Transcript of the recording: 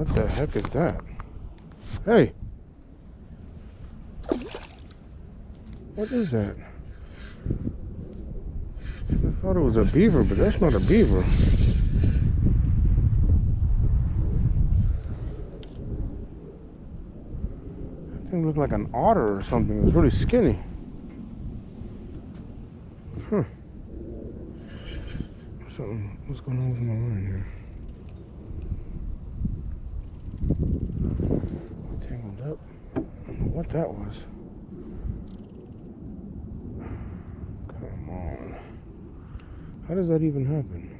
What the heck is that? Hey! What is that? I thought it was a beaver, but that's not a beaver. That thing looked like an otter or something. It was really skinny. Huh. Something, what's going on with my line here? What that was. Come on. How does that even happen?